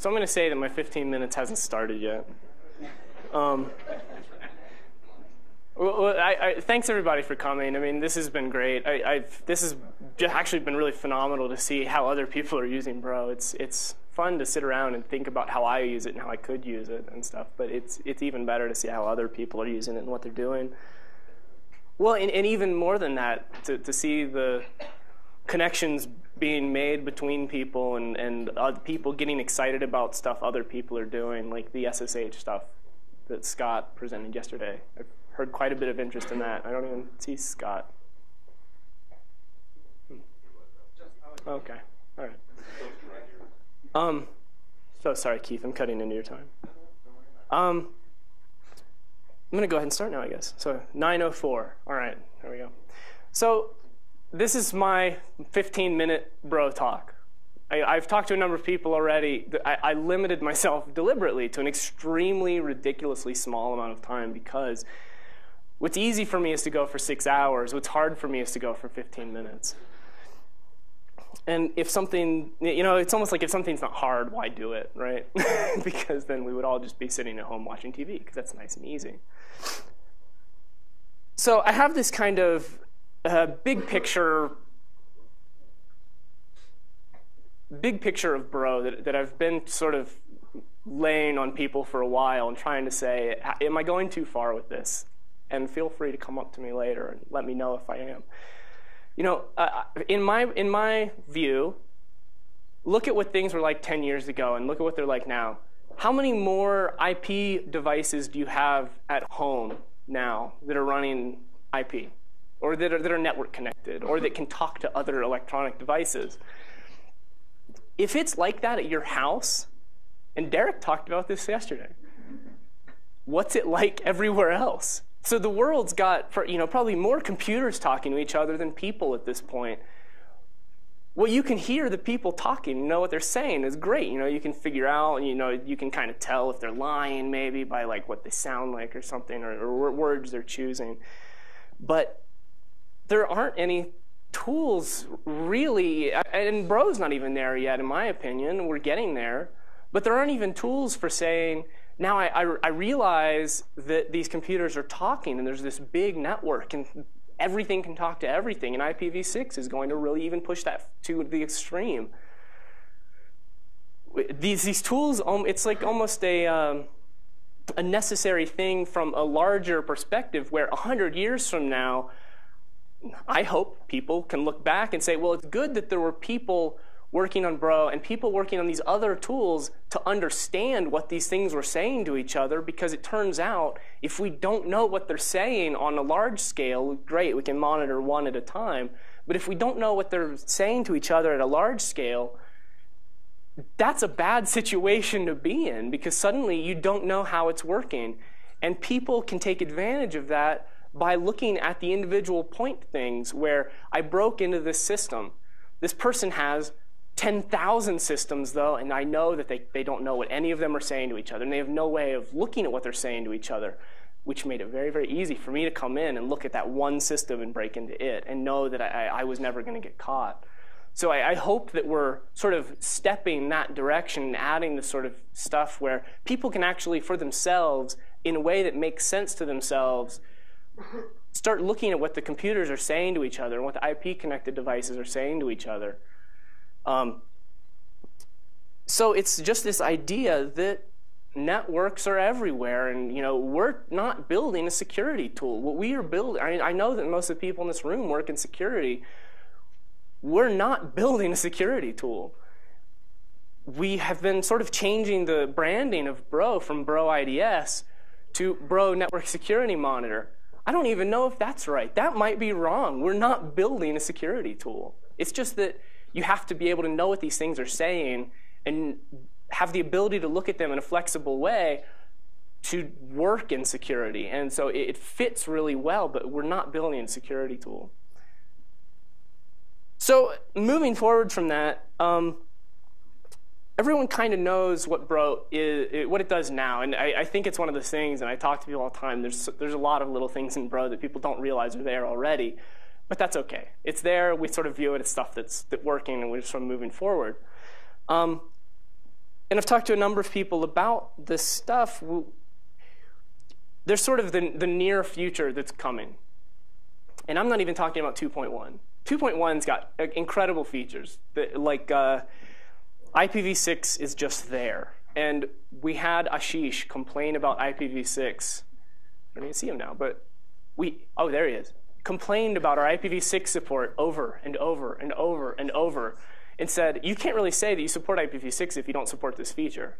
So I'm going to say that my 15 minutes hasn't started yet. Um, well, I, I, thanks everybody for coming. I mean, this has been great. I, this has actually been really phenomenal to see how other people are using Bro. It's it's fun to sit around and think about how I use it and how I could use it and stuff. But it's it's even better to see how other people are using it and what they're doing. Well, and, and even more than that, to, to see the connections being made between people and, and people getting excited about stuff other people are doing, like the SSH stuff that Scott presented yesterday. I've heard quite a bit of interest in that. I don't even see Scott. Hmm. Okay, all right. Um, so sorry, Keith, I'm cutting into your time. Um, I'm going to go ahead and start now, I guess. So 904. All right, there we go. So this is my 15 minute bro talk. I, have talked to a number of people already. I, I, limited myself deliberately to an extremely ridiculously small amount of time because what's easy for me is to go for six hours. What's hard for me is to go for 15 minutes. And if something, you know, it's almost like if something's not hard, why do it, right? because then we would all just be sitting at home watching TV because that's nice and easy. So I have this kind of uh, big picture big picture of bro that, that I've been sort of laying on people for a while and trying to say, am I going too far with this? And feel free to come up to me later and let me know if I am. You know, uh, in, my, in my view, look at what things were like 10 years ago and look at what they're like now. How many more IP devices do you have at home now that are running IP or that are, that are network connected or that can talk to other electronic devices? If it's like that at your house, and Derek talked about this yesterday, what's it like everywhere else? So the world's got, you know, probably more computers talking to each other than people at this point. Well, you can hear the people talking, you know what they're saying is great. You know, you can figure out, you know, you can kind of tell if they're lying maybe by like what they sound like or something or, or words they're choosing. But there aren't any tools really, and Bro's not even there yet, in my opinion. We're getting there. But there aren't even tools for saying, now I, I, I realize that these computers are talking and there's this big network and everything can talk to everything. And IPv6 is going to really even push that to the extreme. These, these tools, um, it's like almost a, um, a necessary thing from a larger perspective where 100 years from now, I hope people can look back and say, well, it's good that there were people working on Bro and people working on these other tools to understand what these things were saying to each other because it turns out if we don't know what they're saying on a large scale, great, we can monitor one at a time. But if we don't know what they're saying to each other at a large scale, that's a bad situation to be in because suddenly you don't know how it's working. And people can take advantage of that by looking at the individual point things where I broke into this system. This person has 10,000 systems, though, and I know that they, they don't know what any of them are saying to each other, and they have no way of looking at what they're saying to each other, which made it very, very easy for me to come in and look at that one system and break into it and know that I, I was never going to get caught. So I, I, hope that we're sort of stepping that direction and adding the sort of stuff where people can actually, for themselves, in a way that makes sense to themselves, start looking at what the computers are saying to each other and what the IP connected devices are saying to each other. Um, so it's just this idea that networks are everywhere and you know we're not building a security tool. What we are building I, I know that most of the people in this room work in security. We're not building a security tool. We have been sort of changing the branding of bro from bro ids to bro network security monitor I don't even know if that's right. That might be wrong. We're not building a security tool. It's just that you have to be able to know what these things are saying and have the ability to look at them in a flexible way to work in security. And so it fits really well, but we're not building a security tool. So moving forward from that, um, everyone kind of knows what Bro is, what it does now, and I, I, think it's one of those things. And I talk to people all the time. There's there's a lot of little things in Bro that people don't realize are there already, but that's okay. It's there. We sort of view it as stuff that's, that's working, and we're sort of moving forward. Um, and I've talked to a number of people about this stuff. There's sort of the, the near future that's coming. And I'm not even talking about 2.1. 2.1's got incredible features. that, Like uh, IPv6 is just there. And we had Ashish complain about IPv6. I don't even see him now, but we, oh, there he is. Complained about our IPv6 support over and over and over and over and said, you can't really say that you support IPv6 if you don't support this feature.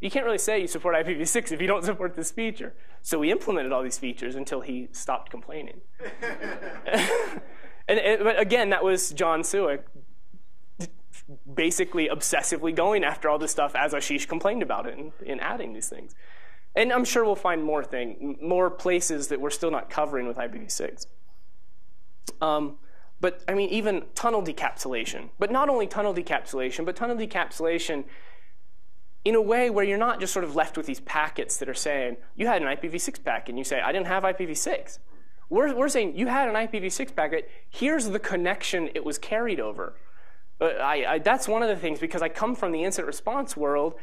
You can't really say you support IPv6 if you don't support this feature. So we implemented all these features until he stopped complaining. and, but again, that was Jon Siwek basically obsessively going after all this stuff as Ashish complained about it and adding these things. And I'm sure we'll find more thing, more places that we're still not covering with IPv6. Um, but I mean, even tunnel decapsulation. But not only tunnel decapsulation, but tunnel decapsulation in a way where you're not just sort of left with these packets that are saying, you had an IPv6 packet, and you say, I didn't have IPv6. We're, we're saying, you had an IPv6 packet, here's the connection it was carried over. I, I, that's one of the things, because I come from the incident response world,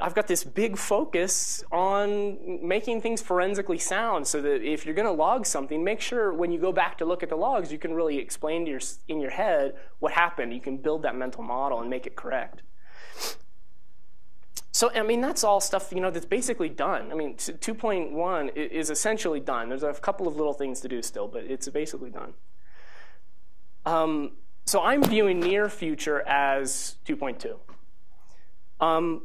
I've got this big focus on making things forensically sound so that if you're going to log something, make sure when you go back to look at the logs, you can really explain your, in your head what happened. You can build that mental model and make it correct. So, I mean, that's all stuff, you know, that's basically done. I mean, 2.1 is essentially done. There's a couple of little things to do still, but it's basically done. Um, so I'm viewing near future as 2.2. Um,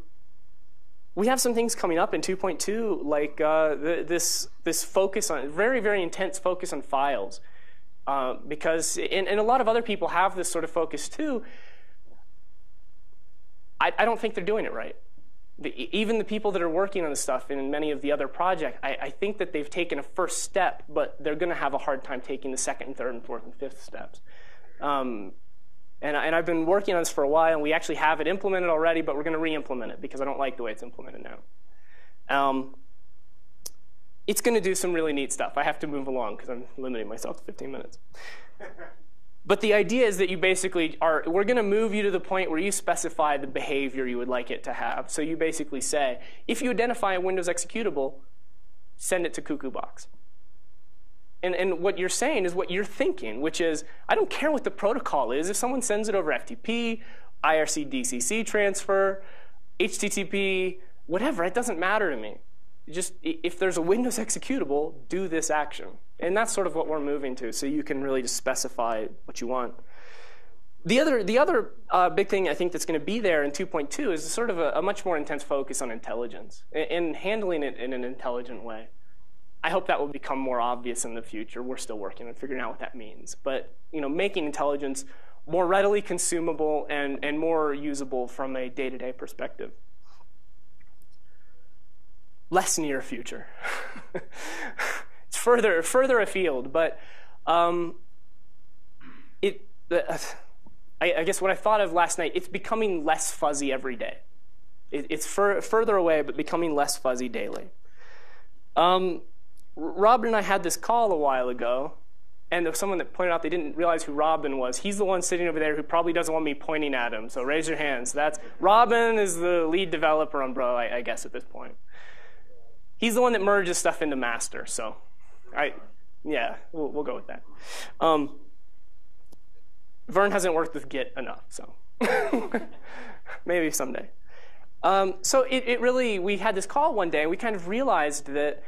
we have some things coming up in 2.2, like uh, the, this, this focus on, very, very intense focus on files. Uh, because, and, and, a lot of other people have this sort of focus too. I, I don't think they're doing it right the, even the people that are working on this stuff in many of the other projects, I, I think that they've taken a first step, but they're going to have a hard time taking the second, and third, and fourth, and fifth steps. Um, and, and, I've been working on this for a while, and we actually have it implemented already, but we're going to re-implement it because I don't like the way it's implemented now. Um, it's going to do some really neat stuff. I have to move along because I'm limiting myself to 15 minutes. But the idea is that you basically are, we're going to move you to the point where you specify the behavior you would like it to have. So you basically say, if you identify a Windows executable, send it to Cuckoo Box. And, and what you're saying is what you're thinking, which is, I don't care what the protocol is. If someone sends it over FTP, IRC DCC transfer, HTTP, whatever, it doesn't matter to me. Just if there's a Windows executable, do this action. And that's sort of what we're moving to, so you can really just specify what you want. The other, the other uh, big thing I think that's going to be there in 2.2 is sort of a, a, much more intense focus on intelligence and, and handling it in an intelligent way. I hope that will become more obvious in the future. We're still working on figuring out what that means. But you know, making intelligence more readily consumable and, and more usable from a day-to-day perspective. Less near future. It's further further afield, but um, it. Uh, I, I, guess what I thought of last night, it's becoming less fuzzy every day. It, it's fur, further away, but becoming less fuzzy daily. Um, Robin and I had this call a while ago, and someone that pointed out they didn't realize who Robin was. He's the one sitting over there who probably doesn't want me pointing at him. So raise your hands. That's Robin is the lead developer on Bro, I, I guess at this point. He's the one that merges stuff into master. So I, yeah, we'll, we'll go with that. Um, Vern hasn't worked with Git enough, so maybe someday. Um, so it, it really, we had this call one day, and we kind of realized that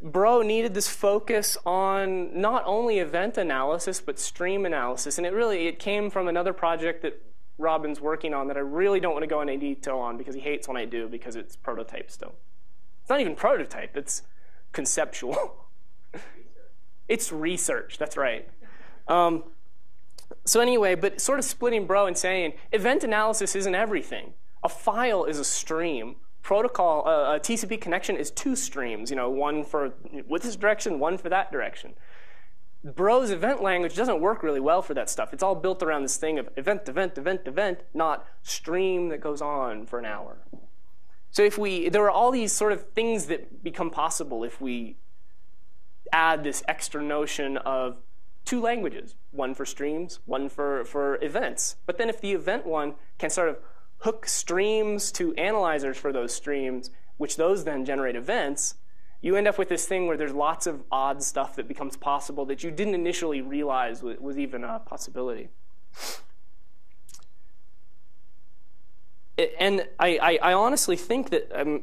Bro needed this focus on not only event analysis but stream analysis, and it really it came from another project that Robin's working on that I really don't want to go into detail on because he hates when I do because it's prototype still. It's not even prototype; it's conceptual. it's research, that's right. Um, so anyway, but sort of splitting bro and saying event analysis isn't everything. A file is a stream. Protocol, uh, a TCP connection is two streams, you know, one for with this direction, one for that direction. Bro's event language doesn't work really well for that stuff. It's all built around this thing of event, event, event, event, not stream that goes on for an hour. So if we, there are all these sort of things that become possible if we add this extra notion of two languages, one for streams, one for, for events. But then if the event one can sort of hook streams to analyzers for those streams, which those then generate events, you end up with this thing where there's lots of odd stuff that becomes possible that you didn't initially realize was even a possibility. And I, I, I honestly think that um,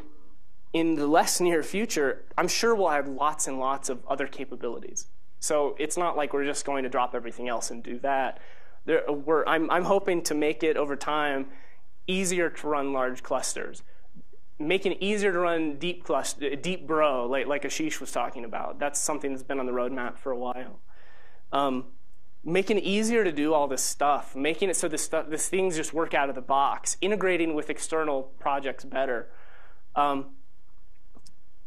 in the less near future, I'm sure we'll have lots and lots of other capabilities. So it's not like we're just going to drop everything else and do that. There, I'm, I'm hoping to make it over time easier to run large clusters, making it easier to run deep cluster, deep bro, like, like Ashish was talking about. That's something that's been on the roadmap for a while. Um, making it easier to do all this stuff, making it so this, stuff, this things just work out of the box, integrating with external projects better. Um,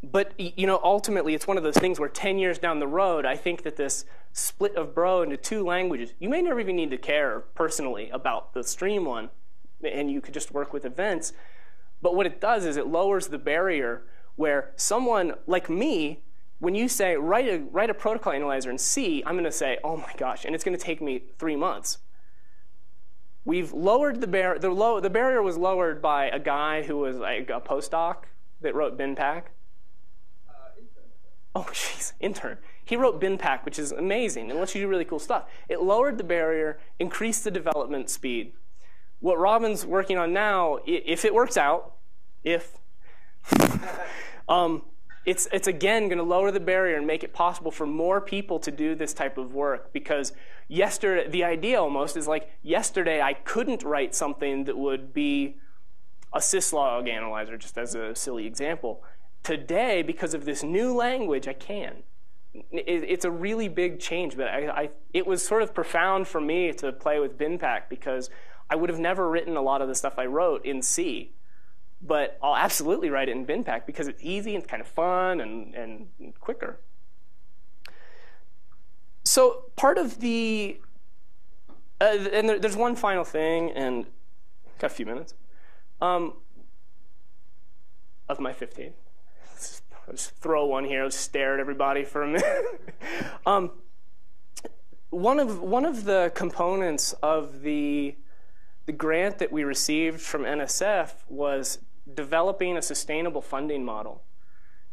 but you know, ultimately, it's one of those things where 10 years down the road, I think that this split of Bro into two languages, you may never even need to care personally about the stream one, and you could just work with events. But what it does is it lowers the barrier where someone like me, when you say write a write a protocol analyzer in C, I'm going to say, oh my gosh, and it's going to take me three months. We've lowered the barrier. The, low, the barrier was lowered by a guy who was like a postdoc that wrote BinPAC uh, Oh, jeez, intern. He wrote BinPAC, which is amazing and lets you do really cool stuff. It lowered the barrier, increased the development speed. What Robin's working on now, if it works out, if, um, it's, it's again going to lower the barrier and make it possible for more people to do this type of work because yesterday, the idea almost is like yesterday I couldn't write something that would be a syslog analyzer, just as a silly example. Today, because of this new language, I can. It's a really big change, but I, I, it was sort of profound for me to play with BinPAC because I would have never written a lot of the stuff I wrote in C. But I'll absolutely write it in BinPAC because it's easy and kind of fun and, and quicker. So part of the, uh, and there, there's one final thing, and got a few minutes, um, of my 15. I'll just throw one here, Let's stare at everybody for a minute. um, one of one of the components of the the grant that we received from NSF was developing a sustainable funding model.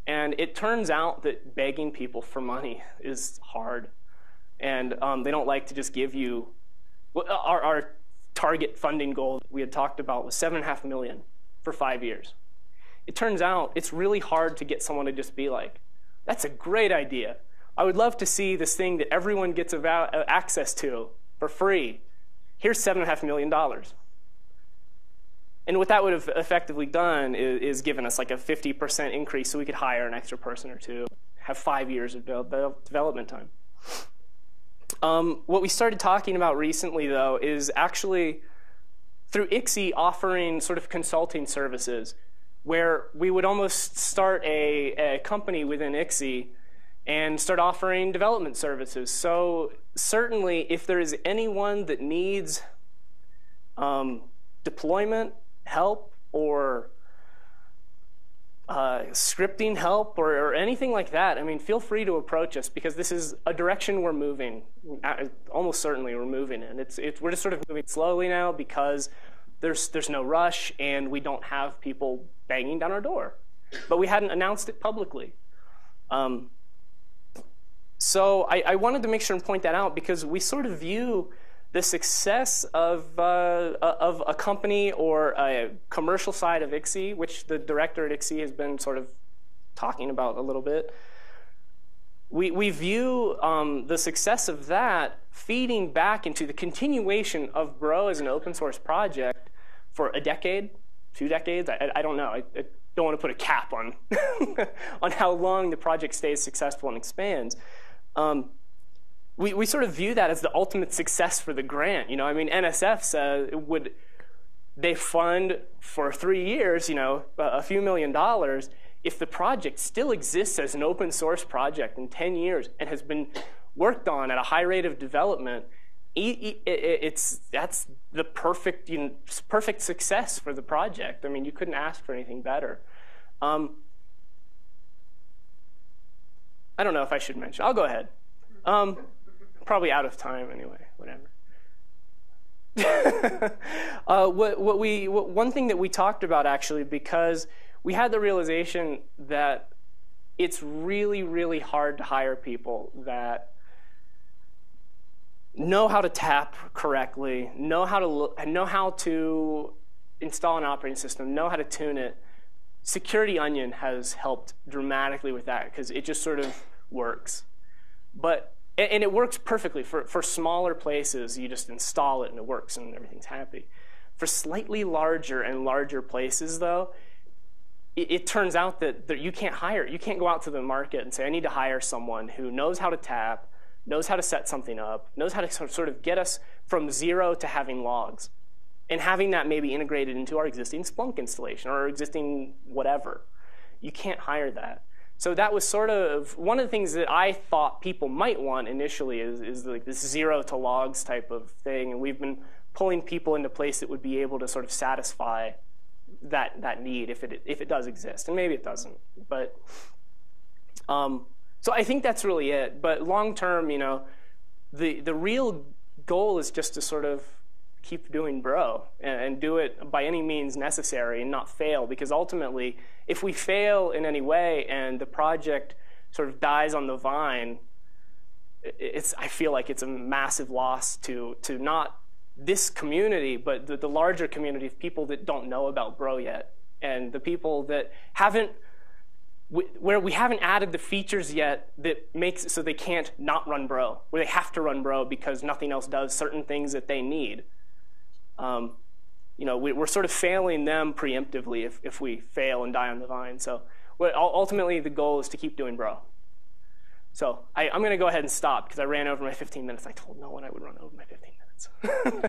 And it turns out that begging people for money is hard. And um, they don't like to just give you our, our target funding goal we had talked about was seven and a half million for five years. It turns out it's really hard to get someone to just be like, that's a great idea. I would love to see this thing that everyone gets access to for free. Here's $7.5 million. And what that would have effectively done is, is given us like a 50% increase so we could hire an extra person or two, have five years of development time. Um, what we started talking about recently, though, is actually through ICSI offering sort of consulting services where we would almost start a, a company within ICSI and start offering development services. So certainly, if there is anyone that needs um, deployment help or uh, scripting help or, or, anything like that, I mean, feel free to approach us because this is a direction we're moving. Uh, almost certainly, we're moving in. It's, it's, we're just sort of moving slowly now because there's, there's no rush and we don't have people banging down our door. But we hadn't announced it publicly. Um, so I, I, wanted to make sure and point that out because we sort of view the success of, uh, of a company or a commercial side of ICSI, which the director at ICSI has been sort of talking about a little bit. We, we view um, the success of that feeding back into the continuation of Bro as an open source project for a decade, two decades. I, I don't know. I, I, don't want to put a cap on on how long the project stays successful and expands. Um, we, we sort of view that as the ultimate success for the grant. You know, I mean, NSF says would they fund for three years, you know, a few million dollars, if the project still exists as an open source project in 10 years and has been worked on at a high rate of development it's that's the perfect you know, perfect success for the project. I mean, you couldn't ask for anything better. Um, I don't know if I should mention. I'll go ahead. Um, probably out of time anyway. Whatever. uh, what, what we, what, one thing that we talked about actually, because we had the realization that it's really, really hard to hire people that know how to tap correctly, know how to look, know how to install an operating system, know how to tune it. Security Onion has helped dramatically with that because it just sort of works. But and it works perfectly for, for smaller places. You just install it and it works and everything's happy. For slightly larger and larger places, though, it, it turns out that, that you can't hire. You can't go out to the market and say, I need to hire someone who knows how to tap, knows how to set something up, knows how to sort of get us from zero to having logs, and having that maybe integrated into our existing Splunk installation or our existing whatever. You can't hire that. So that was sort of one of the things that I thought people might want initially is, is like this zero to logs type of thing. And we've been pulling people into place that would be able to sort of satisfy that, that need if it, if it does exist. And maybe it doesn't. But um, so I think that's really it. But long term, you know, the, the real goal is just to sort of keep doing bro and, do it by any means necessary and not fail. Because ultimately if we fail in any way and the project sort of dies on the vine it's i feel like it's a massive loss to to not this community but the, the larger community of people that don't know about bro yet. And the people that haven't where we haven't added the features yet that makes it so they can't not run bro where they have to run bro because nothing else does certain things that they need um, you know, we, are sort of failing them preemptively if, if we fail and die on the vine. So ultimately, the goal is to keep doing bro. So I, am going to go ahead and stop because I ran over my 15 minutes. I told no one I would run over my 15 minutes.